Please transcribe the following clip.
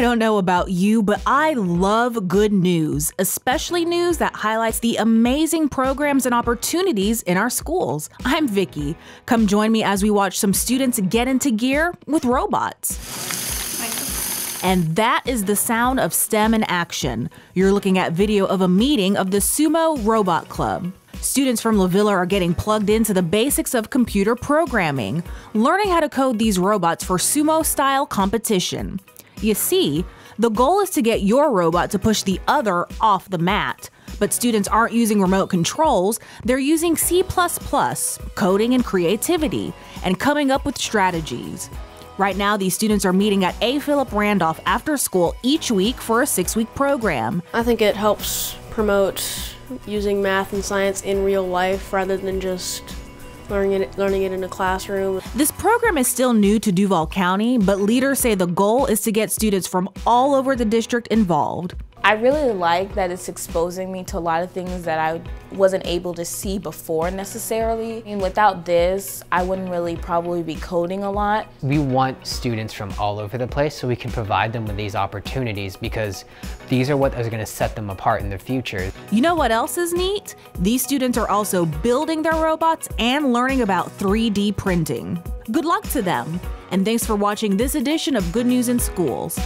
I don't know about you, but I love good news, especially news that highlights the amazing programs and opportunities in our schools. I'm Vicky. Come join me as we watch some students get into gear with robots. And that is the sound of STEM in action. You're looking at video of a meeting of the Sumo Robot Club. Students from La Villa are getting plugged into the basics of computer programming, learning how to code these robots for sumo style competition. You see, the goal is to get your robot to push the other off the mat. But students aren't using remote controls, they're using C, coding and creativity, and coming up with strategies. Right now, these students are meeting at A. Philip Randolph after school each week for a six week program. I think it helps promote using math and science in real life rather than just learning it, learning it in a classroom. This program is still new to Duval County, but leaders say the goal is to get students from all over the district involved. I really like that it's exposing me to a lot of things that I wasn't able to see before necessarily. And without this, I wouldn't really probably be coding a lot. We want students from all over the place so we can provide them with these opportunities because these are what is going to set them apart in the future. You know what else is neat? These students are also building their robots and learning about 3D printing. Good luck to them, and thanks for watching this edition of Good News in Schools.